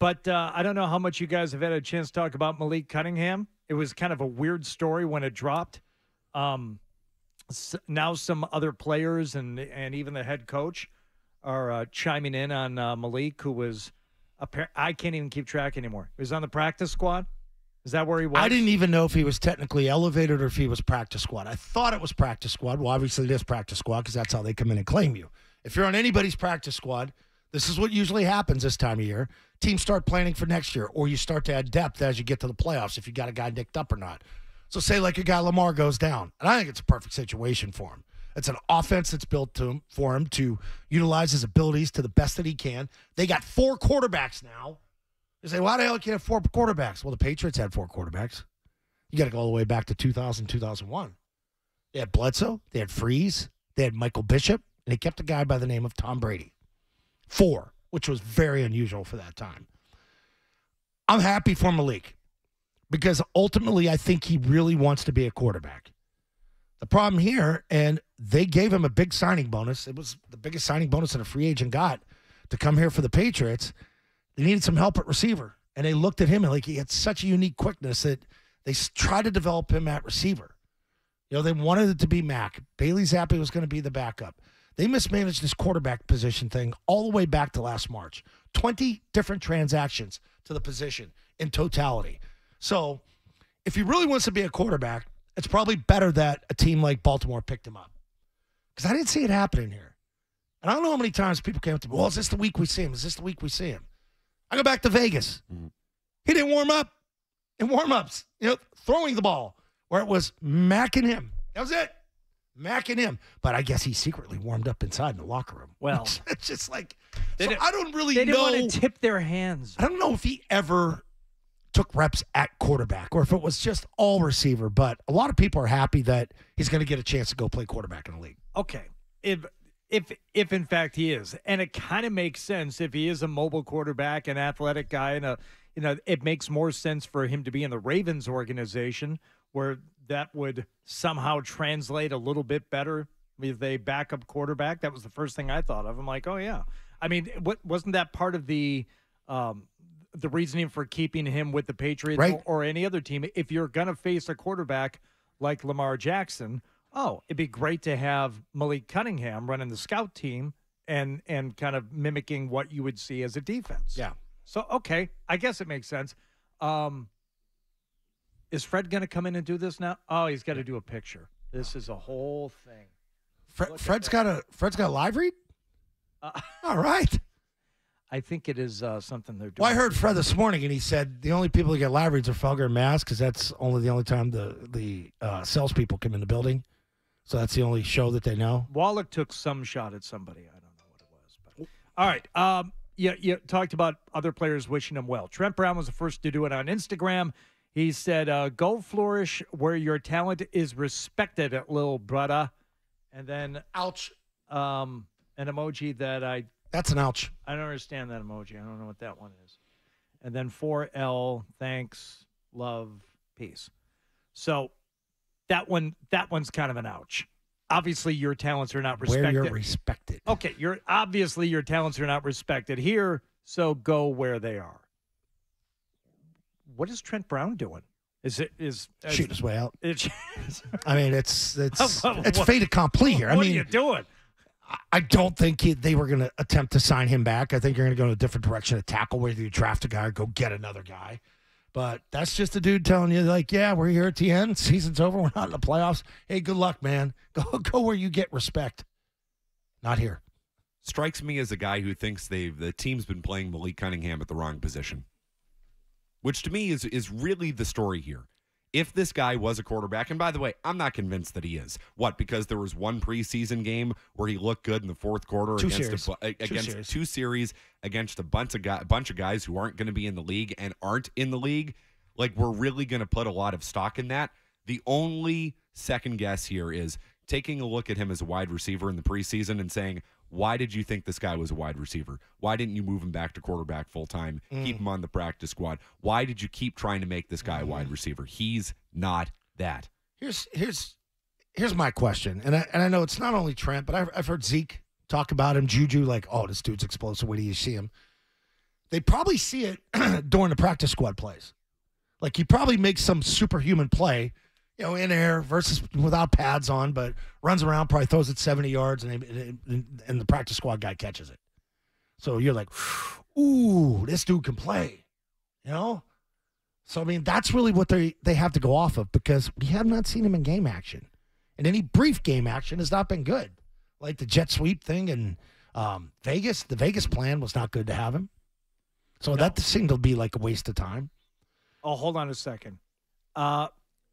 But uh, I don't know how much you guys have had a chance to talk about Malik Cunningham. It was kind of a weird story when it dropped. Um, s- now some other players and and even the head coach are uh, chiming in on uh, Malik, who was I can't even keep track anymore. He was on the practice squad. Is that where he was? I didn't even know if he was technically elevated or if he was practice squad. I thought it was practice squad. Well, obviously it is practice squad because that's how they come in and claim you. If you're on anybody's practice squad, this is what usually happens this time of year. Teams start planning for next year, or you start to add depth as you get to the playoffs if you got a guy nicked up or not. So, say like a guy Lamar goes down, and I think it's a perfect situation for him. It's an offense that's built to for him to utilize his abilities to the best that he can. They got four quarterbacks now. You say, why the hell can't have four quarterbacks? Well, the Patriots had four quarterbacks. You got to go all the way back to 2000, 2001. They had Bledsoe, they had Friesz, they had Michael Bishop, and they kept a guy by the name of Tom Brady. Four, which was very unusual for that time. I'm happy for Malik because ultimately I think he really wants to be a quarterback. The problem here, and they gave him a big signing bonus. It was the biggest signing bonus that a free agent got to come here for the Patriots. They needed some help at receiver, and they looked at him and like he had such a unique quickness that they tried to develop him at receiver. You know, they wanted it to be Mac. Bailey Zappe was going to be the backup. They mismanaged this quarterback position thing all the way back to last March. 20 different transactions to the position in totality. So, if he really wants to be a quarterback, it's probably better that a team like Baltimore picked him up. Because I didn't see it happening here. And I don't know how many times people came up to me, well, is this the week we see him? Is this the week we see him? I go back to Vegas. Mm-hmm. He didn't warm up in warm ups, you know, throwing the ball where it was macking him. That was it. Macking him. But I guess he secretly warmed up inside in the locker room. Well, it's just like, so I don't really They didn't know. want to tip their hands. I don't know if he ever took reps at quarterback or if it was just all receiver, but a lot of people are happy that he's going to get a chance to go play quarterback in the league. Okay. If if if in fact he is, and it kind of makes sense if he is a mobile quarterback, an athletic guy, and a you know, it makes more sense for him to be in the Ravens organization where that would somehow translate a little bit better with a backup quarterback. That was the first thing I thought of. I'm like, oh yeah. I mean, what wasn't that part of the um the reasoning for keeping him with the Patriots Right. or, or any other team? If you're gonna face a quarterback like Lamar Jackson, oh, it'd be great to have Malik Cunningham running the scout team and and kind of mimicking what you would see as a defense. Yeah. So okay, I guess it makes sense. Um, is Fred going to come in and do this now? Oh, he's got to do a picture. This is a whole thing. Fred, Fred's got a Fred's got a live read. All right. I think it is uh, something they're doing. Well, I heard Fred this morning, and he said the only people who get live reads are Felger and Mazz because that's only the only time the the uh, salespeople come in the building. So that's the only show that they know. Wallach took some shot at somebody. I don't know what it was, but all right. Um, you, you talked about other players wishing him well. Trent Brown was the first to do it on Instagram. He said, uh, "Go flourish where your talent is respected, little brother." And then, ouch, um, an emoji that I That's an ouch. I don't understand that emoji. I don't know what that one is. And then 4L, thanks, love, peace. So that one that one's kind of an ouch. Obviously your talents are not respected. Where you're respected. okay, you're obviously your talents are not respected here, so go where they are. What is Trent Brown doing? Is it is uh, Shoot his way out. It, I mean, it's it's What- it's what- fait accompli here. I what mean, are you doing? I don't think he, they were going to attempt to sign him back. I think you're going to go in a different direction to tackle, whether you draft a guy or go get another guy. But that's just a dude telling you, like, yeah, we're here at the end. Season's over. We're not in the playoffs. Hey, good luck, man. Go go where you get respect. Not here. strikes me as a guy who thinks they've the team's been playing Malik Cunningham at the wrong position. Which to me is is really the story here. If this guy was a quarterback, and by the way, I'm not convinced that he is. What? Because there was one preseason game where he looked good in the fourth quarter Two against a, Two against series. two series against a bunch of guy, bunch of guys who aren't going to be in the league and aren't in the league. Like we're really going to put a lot of stock in that. The only second guess here is taking a look at him as a wide receiver in the preseason and saying, why did you think this guy was a wide receiver? Why didn't you move him back to quarterback full time? Keep him mm. on the practice squad. Why did you keep trying to make this guy a wide mm. receiver? He's not that. Here's here's here's my question, and I and I know it's not only Trent, but I've, I've heard Zeke talk about him, Juju, like, oh, this dude's explosive. Wait do you see him. they probably see it during the practice squad plays. Like he probably makes some superhuman play, you know, in air versus without pads on, but runs around, probably throws it 70 yards, and, and, and the practice squad guy catches it. So you're like, ooh, this dude can play, you know? So, I mean, that's really what they, they have to go off of because we have not seen him in game action. And any brief game action has not been good. Like the jet sweep thing and um, Vegas, the Vegas plan was not good to have him. So that seemed to be like a waste of time. Oh, hold on a second. Uh,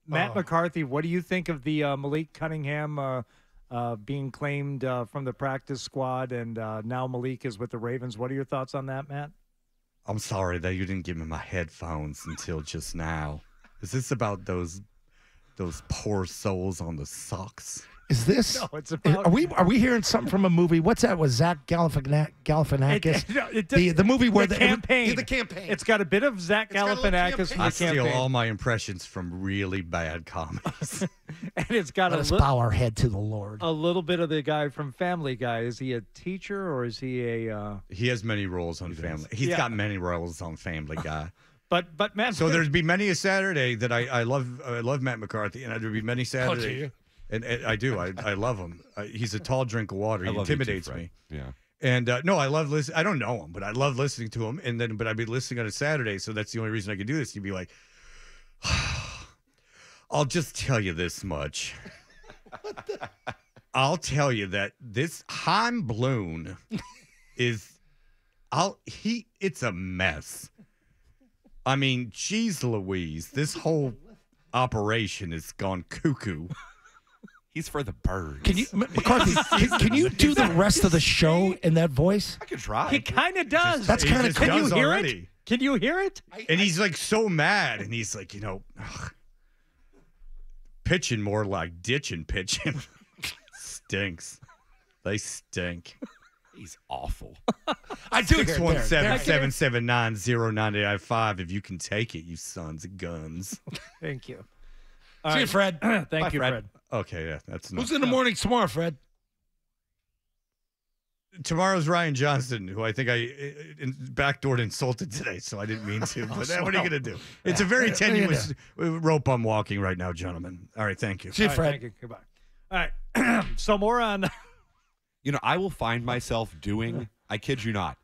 Matt Oh. McCarthy, what do you think of the uh, Malik Cunningham uh, uh, being claimed uh, from the practice squad, and uh, now Malik is with the Ravens? What are your thoughts on that, Matt? I'm sorry that you didn't give me my headphones until just now. Is this about those those poor souls on the Sox? Is this? No, it's about- Are we are we hearing something from a movie? What's that? Was Zach Galifianak- Galifianakis? It- no, it the the movie where the the, campaign. yeah, the campaign. It's got a bit of Zach It's got a little Galifianakis from I the steal all my impressions from really bad comedies. and it's got Let a, us li- bow our head to the Lord. a little bit of the guy from Family Guy. Is he a teacher or is he a? Uh, he has many roles on Family. He's Yeah. got many roles on Family Guy. but but Matt. So there'd be many a Saturday that I, I love I love Matt McCarthy, and there'd be many Saturdays. you? And, and I do. I, I love him. Uh, he's a tall drink of water. He you too, intimidates me. Yeah. And uh, no, I love listening. I don't know him, but I love listening to him. And then, but I'd be listening on a Saturday, so that's the only reason I could do this. You'd be like, I'll just tell you this much. I'll tell you that this Chaim Bloom is, I'll he. It's a mess. I mean, geez, Louise, this whole operation has gone cuckoo. He's for the birds. Can you, McCarthy? can, can you do the rest of the show in that voice? I could try. he kind of does. That's kinda just cool. Can you does hear it? Can you hear it? And he's like so mad, and he's like, you know, ugh, pitching more like ditching pitching. Stinks. They stink. He's awful. I do Six one seven there. seven seven nine zero nine eight five. If you can take it, you sons of guns. Thank you. All See you. Fred. Thank Bye, you, Fred. Fred. Okay, yeah, that's enough. Who's in the morning tomorrow, Fred? Tomorrow's Ryan Johnson, who I think I uh, in, backdoored insulted today, so I didn't mean to. But uh, what are you gonna do? It's a very What are you gonna tenuous rope I'm walking right now, gentlemen. All right, thank you. See you, All right, Fred. thank you. Goodbye. All right. so more on. You know, I will find myself doing, I kid you not,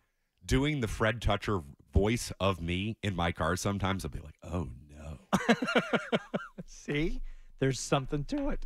doing the Fred Toucher voice of me in my car sometimes. I'll be like, oh no. See, there's something to it.